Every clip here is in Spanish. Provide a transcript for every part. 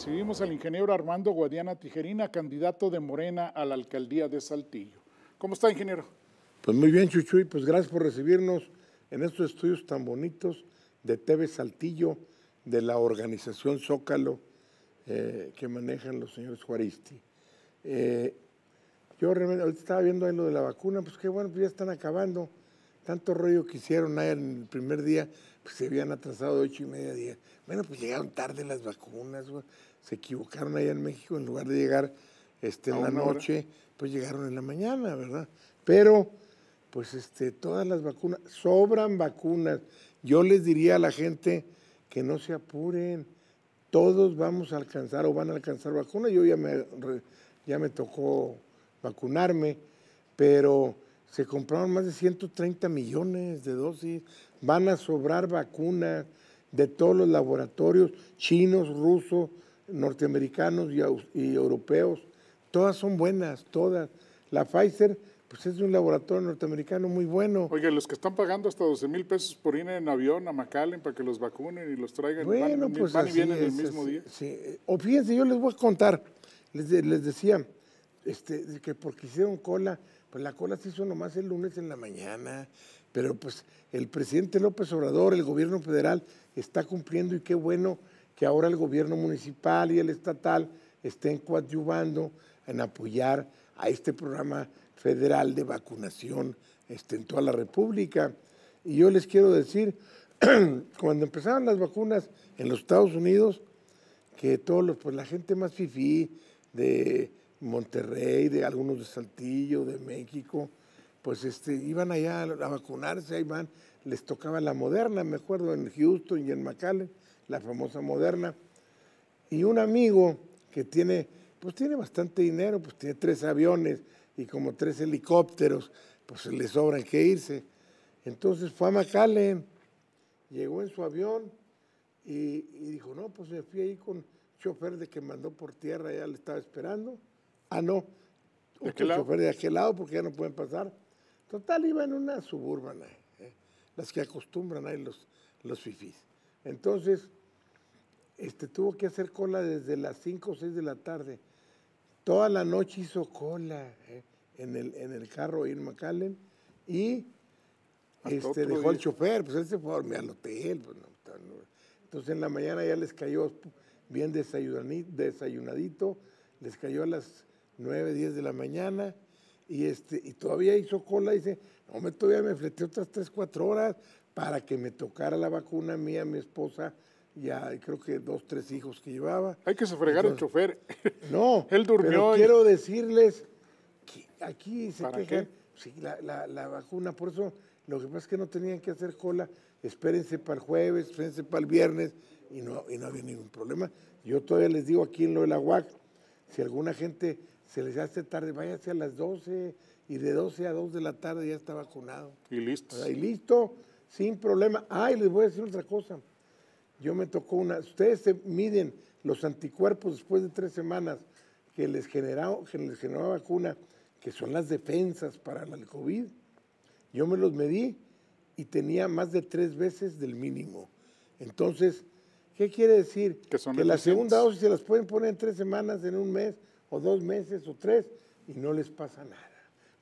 Recibimos al ingeniero Armando Guadiana Tijerina, candidato de Morena a la alcaldía de Saltillo. ¿Cómo está, ingeniero? Pues muy bien, Chuchuy, pues gracias por recibirnos en estos estudios tan bonitos de TV Saltillo, de la organización Zócalo eh, que manejan los señores Juaristi. Eh, yo realmente estaba viendo ahí lo de la vacuna, pues qué bueno, pues ya están acabando. Tanto rollo que hicieron ahí en el primer día, pues se habían atrasado de ocho y media día. Bueno, pues llegaron tarde las vacunas, se equivocaron allá en México, en lugar de llegar este, en la noche, pues llegaron en la mañana, ¿verdad? Pero, pues este, todas las vacunas, sobran vacunas. Yo les diría a la gente que no se apuren, todos vamos a alcanzar o van a alcanzar vacunas. Yo ya me, ya me tocó vacunarme, pero se compraron más de 130 millones de dosis, van a sobrar vacunas de todos los laboratorios chinos, rusos, norteamericanos y, europeos. Todas son buenas, todas. La Pfizer, pues es un laboratorio norteamericano muy bueno. Oye, los que están pagando hasta 12 mil pesos por ir en avión a McAllen para que los vacunen y los traigan, bueno, van, pues van y vienen el mismo día. Sí. O fíjense, yo les voy a contar, les, les decía, este, que porque hicieron cola, pues la cola se hizo nomás el lunes en la mañana, pero pues el presidente López Obrador, el gobierno federal, está cumpliendo y qué bueno que ahora el gobierno municipal y el estatal estén coadyuvando en apoyar a este programa federal de vacunación este, en toda la República. Y yo les quiero decir, cuando empezaron las vacunas en los Estados Unidos, que todos los, pues la gente más fifí de Monterrey, de algunos de Saltillo, de México, pues este, iban allá a vacunarse, ahí van, les tocaba la moderna, me acuerdo, en Houston y en McAllen, la famosa moderna. Y un amigo que tiene, pues tiene bastante dinero, pues tiene tres aviones y como tres helicópteros, pues le sobran que irse. Entonces fue a McAllen, llegó en su avión y, dijo, no, pues me fui ahí con chofer de que mandó por tierra, ya le estaba esperando. Ah, no, otro chofer de aquel lado porque ya no pueden pasar. Total, iba en una suburbana, ¿eh? las que acostumbran ahí los, los fifís. Entonces, este, tuvo que hacer cola desde las 5 o 6 de la tarde. Toda la noche hizo cola ¿eh? en, el, en el carro ahí en McAllen y este, dejó al chofer, pues él se fue a dormir al hotel. Pues, Entonces en la mañana ya les cayó bien desayunadito, les cayó a las 9, 10 de la mañana y, este, y todavía hizo cola, dice, no, me, todavía me fleté otras 3, 4 horas para que me tocara la vacuna mía, mi esposa, ya creo que dos, tres hijos que llevaba. Hay que se fregar el chofer. No, él durmió. Pero quiero decirles que aquí se quejan, sí, la, la, vacuna, por eso lo que pasa es que no tenían que hacer cola, espérense para el jueves, espérense para el viernes, y no, y no había ningún problema. Yo todavía les digo aquí en lo de la UAC, si alguna gente se les hace tarde, váyase a las 12 y de 12 a 2 de la tarde ya está vacunado. Y listo. Y listo, sin problema. Ay, les voy a decir otra cosa. Yo me tocó una, ustedes se miden los anticuerpos después de tres semanas que les generó, que les generó vacuna, que son las defensas para el COVID. Yo me los medí y tenía más de tres veces del mínimo. Entonces, ¿qué quiere decir? Que, son que la segunda dosis se las pueden poner en tres semanas, en un mes, o dos meses o tres y no les pasa nada.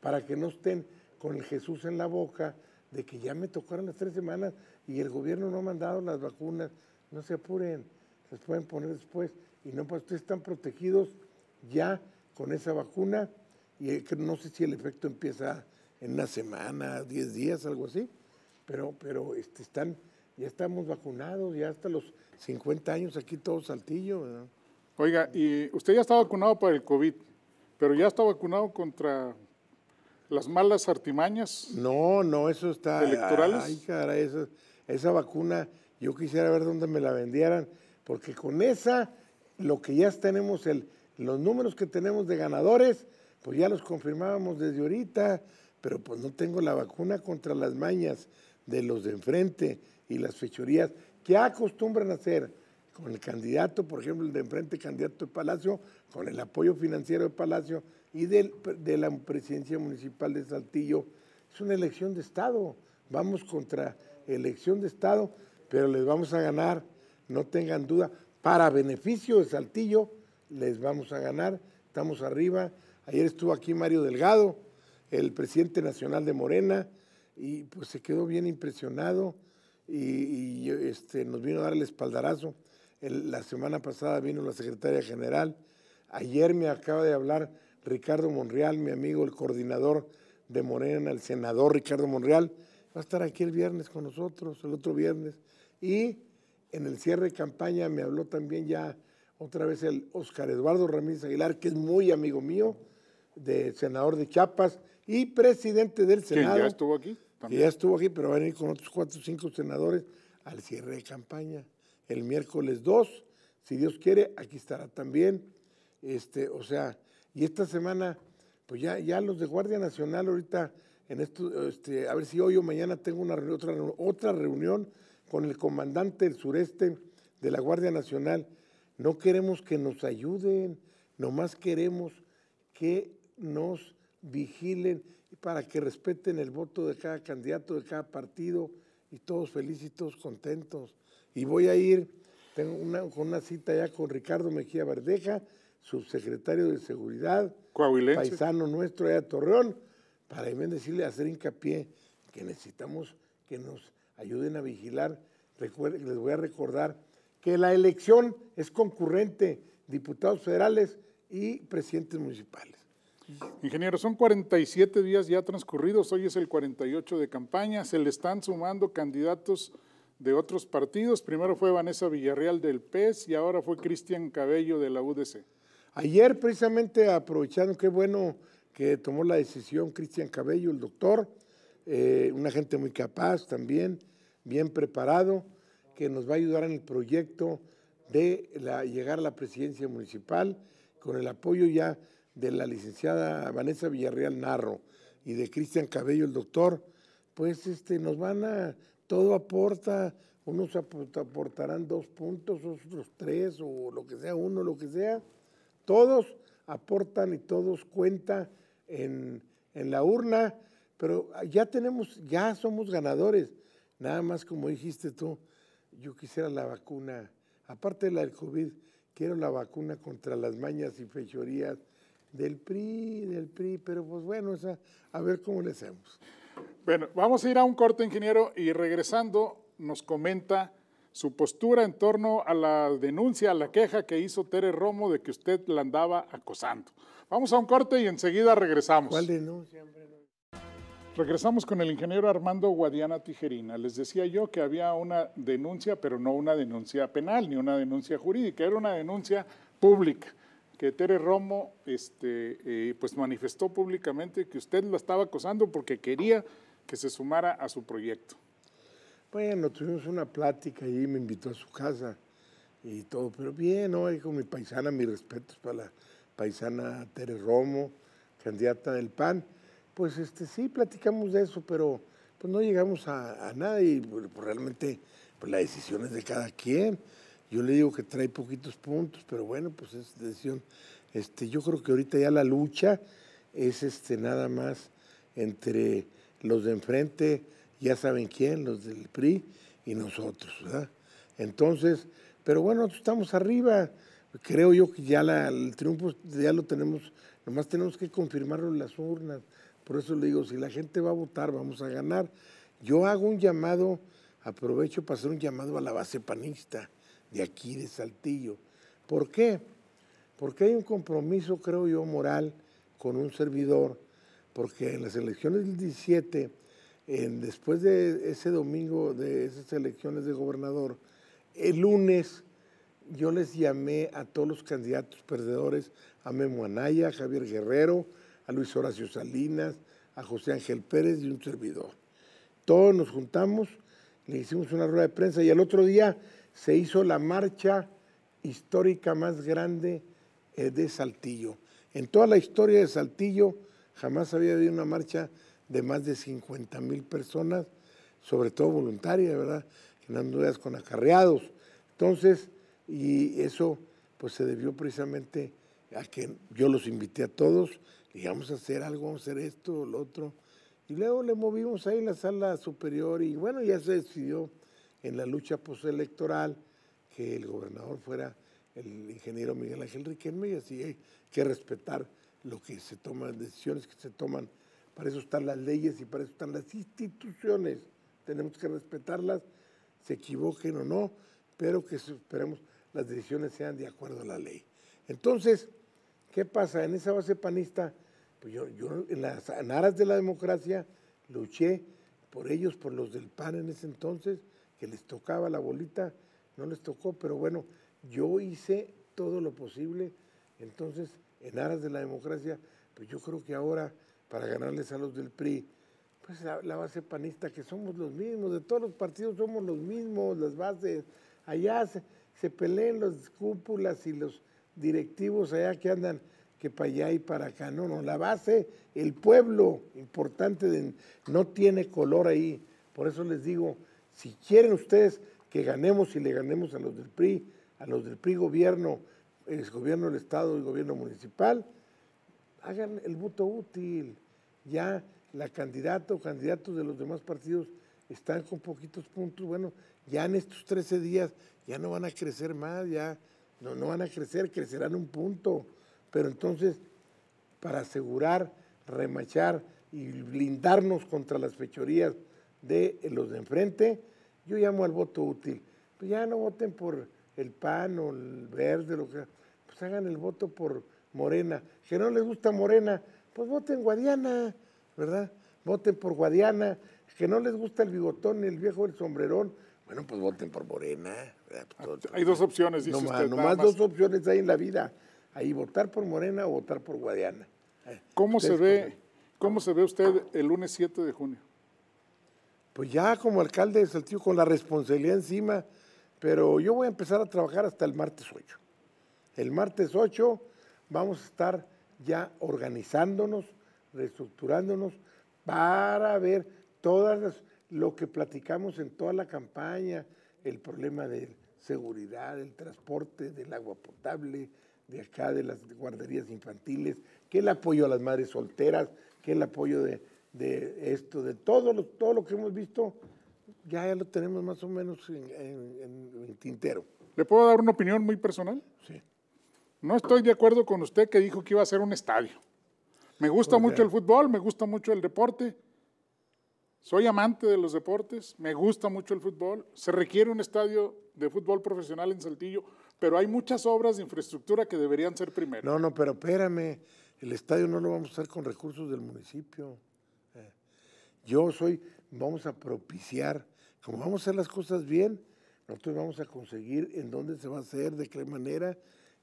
Para que no estén con el Jesús en la boca de que ya me tocaron las tres semanas y el gobierno no ha mandado las vacunas. No se apuren, se pueden poner después. Y no, pues ustedes están protegidos ya con esa vacuna y no sé si el efecto empieza en una semana, diez días, algo así, pero, pero este, están, ya estamos vacunados, ya hasta los 50 años aquí todo saltillo. ¿verdad? Oiga, y usted ya está vacunado para el COVID, pero ya está vacunado contra las malas artimañas. No, no, eso está. Electorales. Ay, cara, esa, esa vacuna, yo quisiera ver dónde me la vendieran, porque con esa, lo que ya tenemos, el, los números que tenemos de ganadores, pues ya los confirmábamos desde ahorita, pero pues no tengo la vacuna contra las mañas de los de enfrente y las fechorías que acostumbran a hacer con el candidato, por ejemplo, el de enfrente, candidato de Palacio, con el apoyo financiero de Palacio y de la presidencia municipal de Saltillo. Es una elección de Estado. Vamos contra elección de Estado, pero les vamos a ganar, no tengan duda. para beneficio de Saltillo, les vamos a ganar, estamos arriba. Ayer estuvo aquí Mario Delgado, el presidente nacional de Morena, y pues se quedó bien impresionado y, este, nos vino a dar el espaldarazo. La semana pasada vino la secretaria general, ayer me acaba de hablar Ricardo Monreal, mi amigo, el coordinador de Morena, el senador Ricardo Monreal, va a estar aquí el viernes con nosotros, el otro viernes. Y en el cierre de campaña me habló también ya otra vez el Oscar Eduardo Ramírez Aguilar, que es muy amigo mío, de senador de Chiapas y presidente del Senado. Que ya estuvo aquí. También. Que ya estuvo aquí, pero va a venir con otros cuatro o cinco senadores al cierre de campaña. El miércoles 2, si Dios quiere, aquí estará también. Este, o sea, y esta semana, pues ya, ya los de Guardia Nacional ahorita, en esto, este, a ver si hoy o mañana tengo una otra, otra reunión con el comandante del sureste de la Guardia Nacional. No queremos que nos ayuden, nomás queremos que nos vigilen para que respeten el voto de cada candidato, de cada partido, y todos felices y todos contentos. Y voy a ir, tengo una, cita ya con Ricardo Mejía Verdeja, subsecretario de Seguridad, paisano nuestro allá de Torreón, para decirle, hacer hincapié que necesitamos que nos ayuden a vigilar. les voy a recordar que la elección es concurrente, diputados federales y presidentes municipales. Ingeniero, son 47 días ya transcurridos, hoy es el 48 de campaña, se le están sumando candidatos de otros partidos, primero fue Vanessa Villarreal del PES y ahora fue Cristian Cabello de la UDC. Ayer precisamente aprovechando, qué bueno que tomó la decisión Cristian Cabello, el doctor, eh, una gente muy capaz también, bien preparado, que nos va a ayudar en el proyecto de llegar a la presidencia municipal con el apoyo ya de la licenciada Vanessa Villarreal Narro y de Cristian Cabello, el doctor, pues este, nos van a, todo aporta, unos aportarán dos puntos, otros tres, o lo que sea, uno, lo que sea, todos aportan y todos cuentan en, en la urna, pero ya tenemos, ya somos ganadores. Nada más como dijiste tú, yo quisiera la vacuna, aparte de la del COVID, quiero la vacuna contra las mañas y fechorías del PRI, del PRI, pero pues bueno, a ver cómo le hacemos. Bueno, vamos a ir a un corte, ingeniero, y regresando nos comenta su postura en torno a la denuncia, a la queja que hizo Tere Romo de que usted la andaba acosando. Vamos a un corte y enseguida regresamos. ¿Cuál denuncia, Regresamos con el ingeniero Armando Guadiana Tijerina. Les decía yo que había una denuncia, pero no una denuncia penal ni una denuncia jurídica, era una denuncia pública que Tere Romo este, eh, pues manifestó públicamente que usted la estaba acosando porque quería que se sumara a su proyecto. Bueno, tuvimos una plática y me invitó a su casa y todo, pero bien, ¿no? con mi paisana, mis respetos para la paisana Tere Romo, candidata del PAN. Pues este, sí, platicamos de eso, pero pues no llegamos a, nada y pues, realmente pues, la decisión es de cada quien. Yo le digo que trae poquitos puntos, pero bueno, pues es decisión. Este, yo creo que ahorita ya la lucha es este, nada más entre los de enfrente, ya saben quién, los del PRI y nosotros, ¿verdad? Entonces, pero bueno, estamos arriba. Creo yo que ya el triunfo ya lo tenemos, nomás tenemos que confirmarlo en las urnas. Por eso le digo, si la gente va a votar, vamos a ganar. Yo hago un llamado, aprovecho para hacer un llamado a la base panista de aquí, de Saltillo. ¿Por qué? Porque hay un compromiso, creo yo, moral con un servidor, porque en las elecciones del 17, en, después de ese domingo, de esas elecciones de gobernador, el lunes yo les llamé a todos los candidatos perdedores, a Memo Anaya, a Javier Guerrero, a Luis Horacio Salinas, a José Ángel Pérez y un servidor. Todos nos juntamos, le hicimos una rueda de prensa y al otro día se hizo la marcha histórica más grande eh, de Saltillo. En toda la historia de Saltillo jamás había habido una marcha de más de 50 mil personas, sobre todo voluntarias, ¿verdad? Generando dudas con acarreados. Entonces, y eso pues se debió precisamente a que yo los invité a todos, digamos a hacer algo, vamos a hacer esto, lo otro. Y luego le movimos ahí en la sala superior y bueno, ya se decidió en la lucha postelectoral que el gobernador fuera el ingeniero Miguel Ángel Riquelme y así hay que respetar lo que se toman, decisiones que se toman. Para eso están las leyes y para eso están las instituciones. Tenemos que respetarlas, se equivoquen o no, pero que esperemos las decisiones sean de acuerdo a la ley. Entonces, ¿qué pasa? En esa base panista, pues yo, yo en las en aras de la democracia luché por ellos, por los del PAN en ese entonces, que les tocaba la bolita, no les tocó, pero bueno, yo hice todo lo posible, entonces, en aras de la democracia, pues yo creo que ahora, para ganarles a los del PRI, pues la, base panista, que somos los mismos, de todos los partidos somos los mismos, las bases, allá se, se peleen las cúpulas y los directivos allá que andan que para allá y para acá. No, no, la base, el pueblo importante no tiene color ahí. Por eso les digo, si quieren ustedes que ganemos y le ganemos a los del PRI, a los del PRI gobierno, el gobierno del Estado y gobierno municipal, hagan el voto útil. Ya la candidata o candidatos de los demás partidos están con poquitos puntos. Bueno, ya en estos 13 días ya no van a crecer más, ya no, no van a crecer, crecerán un punto. Pero entonces, para asegurar, remachar y blindarnos contra las fechorías de los de enfrente, yo llamo al voto útil. Pues ya no voten por el PAN o el verde, lo que pues hagan el voto por Morena. Que no les gusta Morena, pues voten Guadiana, ¿verdad? Voten por Guadiana. Que no les gusta el bigotón ni el viejo del sombrerón, bueno, pues voten por Morena. Pues, hay dos opciones, dice no usted. Nomás dos opciones hay en la vida ahí votar por Morena o votar por Guadiana. ¿Cómo se ve, cómo se ve usted el lunes 7 de junio? Pues ya como alcalde de Saltillo con la responsabilidad encima, pero yo voy a empezar a trabajar hasta el martes 8. El martes 8 vamos a estar ya organizándonos, reestructurándonos para ver todas lo que platicamos en toda la campaña, el problema de seguridad, del transporte, del agua potable, de acá, de las guarderías infantiles, que el apoyo a las madres solteras, que el apoyo de, esto, de todo lo, todo lo que hemos visto, ya, lo tenemos más o menos en, tintero. ¿Le puedo dar una opinión muy personal? Sí. No estoy de acuerdo con usted que dijo que iba a ser un estadio. Me gusta mucho el fútbol, me gusta mucho el deporte. Soy amante de los deportes, me gusta mucho el fútbol. Se requiere un estadio de fútbol profesional en Saltillo pero hay muchas obras de infraestructura que deberían ser primero. No, no, pero espérame, el estadio no lo vamos a hacer con recursos del municipio. Eh, yo soy, vamos a propiciar, como vamos a hacer las cosas bien, nosotros vamos a conseguir en dónde se va a hacer, de qué manera,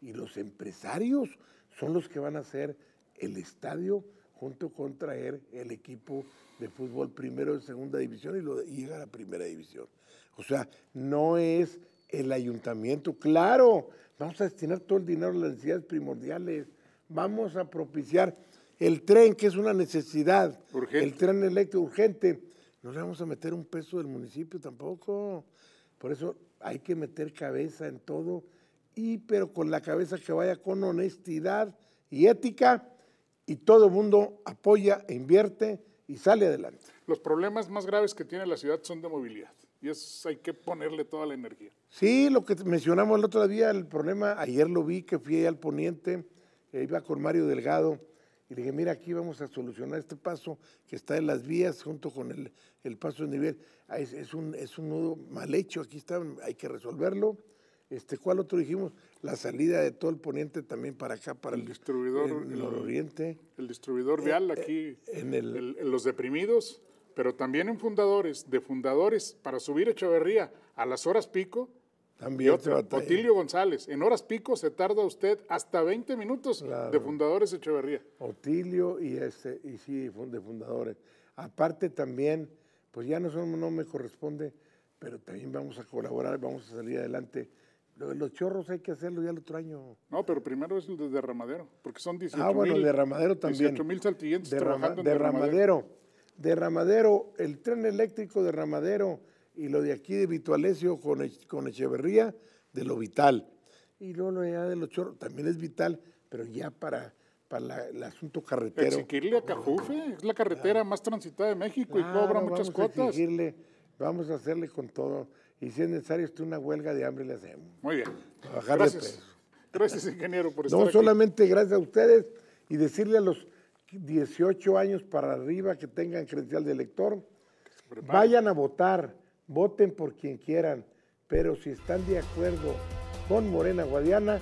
y los empresarios son los que van a hacer el estadio junto con traer el equipo de fútbol primero de segunda división y, lo y llegar a primera división. O sea, no es el ayuntamiento, claro, vamos a destinar todo el dinero a las necesidades primordiales, vamos a propiciar el tren, que es una necesidad, el tren eléctrico urgente, no le vamos a meter un peso del municipio tampoco, por eso hay que meter cabeza en todo, y pero con la cabeza que vaya con honestidad y ética, y todo el mundo apoya e invierte y sale adelante. Los problemas más graves que tiene la ciudad son de movilidad y eso hay que ponerle toda la energía. Sí, lo que mencionamos el otro día, el problema, ayer lo vi que fui al poniente, eh, iba con Mario Delgado y le dije, mira, aquí vamos a solucionar este paso que está en las vías junto con el, el paso de nivel. Ah, es, un, es un nudo mal hecho, aquí está, hay que resolverlo. Este, ¿Cuál otro dijimos? La salida de todo el poniente también para acá, para el, distribuidor, el, oriente. El distribuidor vial eh, aquí, eh, en, el, en los deprimidos pero también en fundadores, de fundadores, para subir Echeverría a las horas pico. También Otilio González, en horas pico se tarda usted hasta 20 minutos de fundadores Echeverría. Otilio y, ese, y sí, de fundadores. Aparte también, pues ya no, son, no me corresponde, pero también vamos a colaborar, vamos a salir adelante. Los chorros hay que hacerlo ya el otro año. No, pero primero es el de derramadero, porque son 18 Ah, bueno, derramadero también. 18 mil saltillenses trabajando en derramadero Derramadero, el tren eléctrico de Ramadero y lo de aquí de Vitualesio con, con Echeverría, de lo vital. Y luego lo de los chorros también es vital, pero ya para, para el asunto carretero. Exigirle a Cajufe, es la carretera más transitada de México y cobra muchas vamos cuotas. A exigirle, vamos a hacerle con todo. Y si es necesario una huelga de hambre le hacemos. Muy bien. Bajar de Gracias. peso. Gracias, ingeniero, por estar No aquí. solamente gracias a ustedes y decirle a los 18 años para arriba que tengan credencial de elector, vayan a votar, voten por quien quieran, pero si están de acuerdo con Morena Guadiana,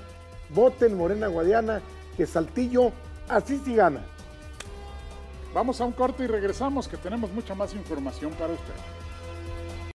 voten Morena Guadiana, que Saltillo así sí gana. Vamos a un corte y regresamos, que tenemos mucha más información para usted.